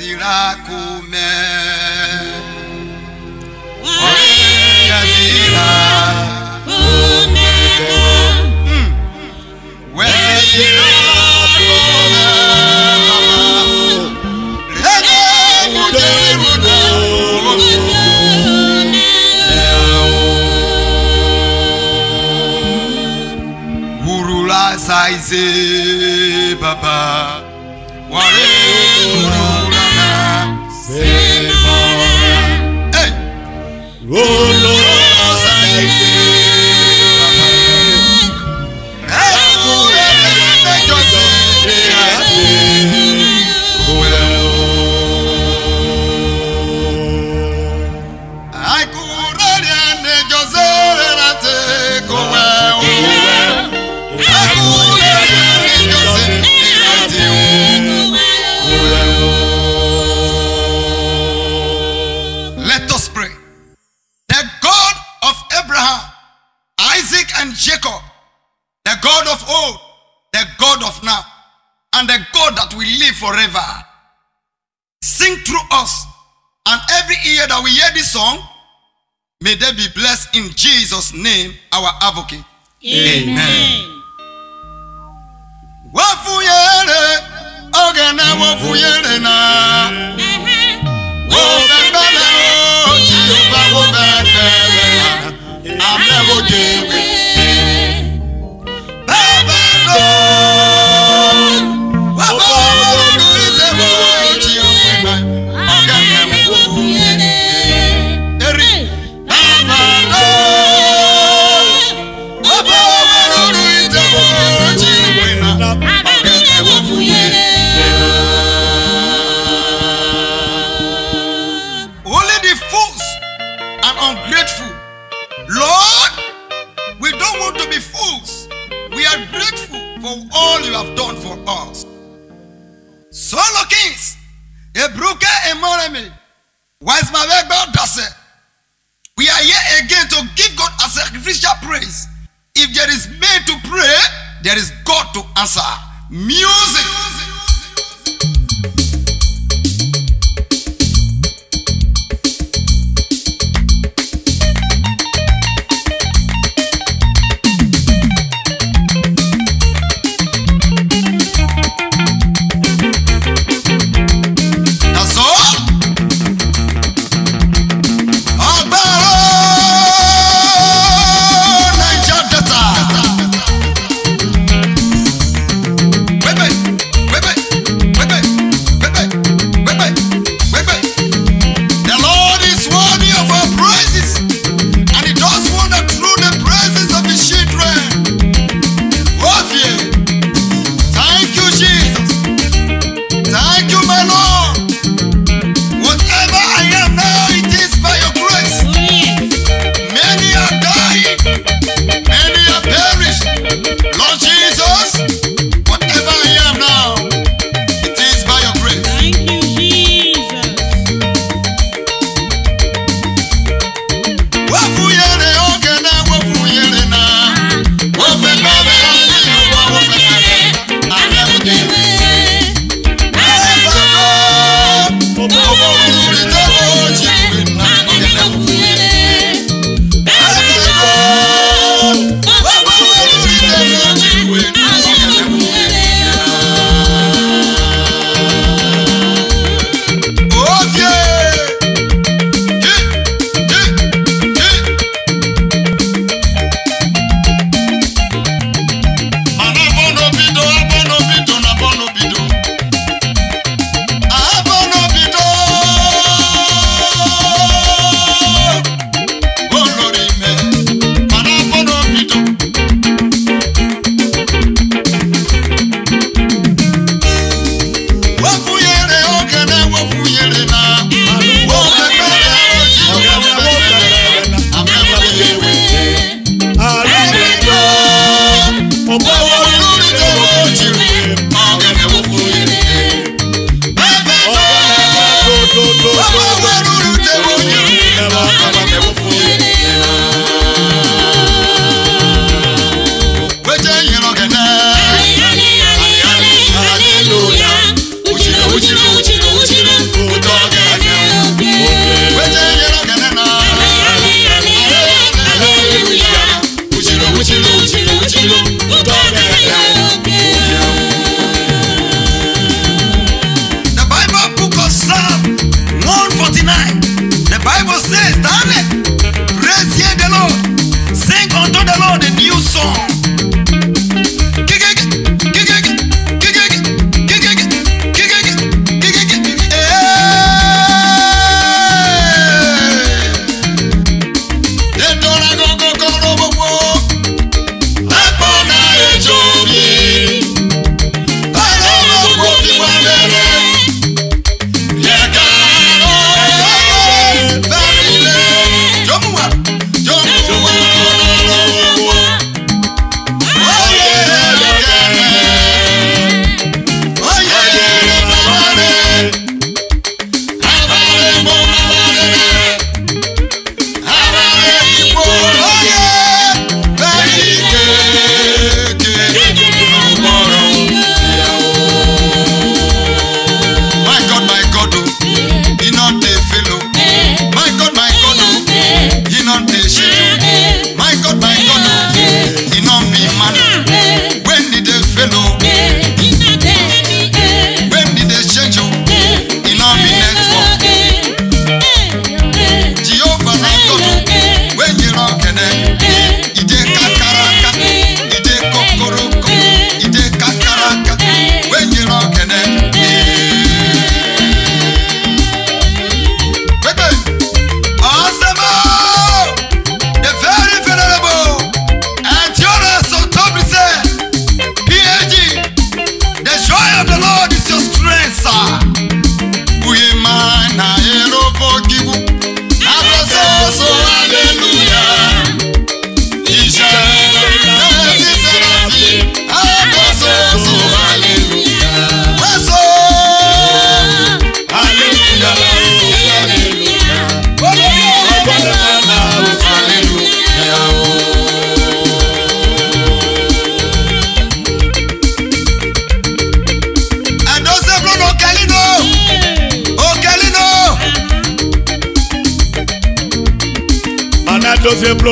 irá comer. Song, may they be blessed in Jesus' name, our advocate. Amen. Wafuyere, ogene wafuyere na. For all you have done for us. Solo kings, Ebruke Emoremi, Wise Mavegba Dase. We are here again to give God a sacrificial praise. If there is man to pray, there is God to answer. Music. That's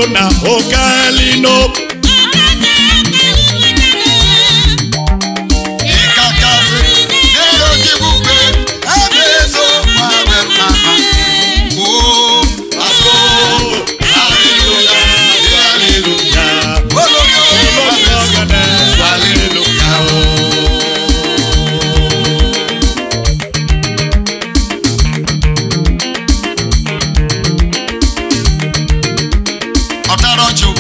dozie Claro,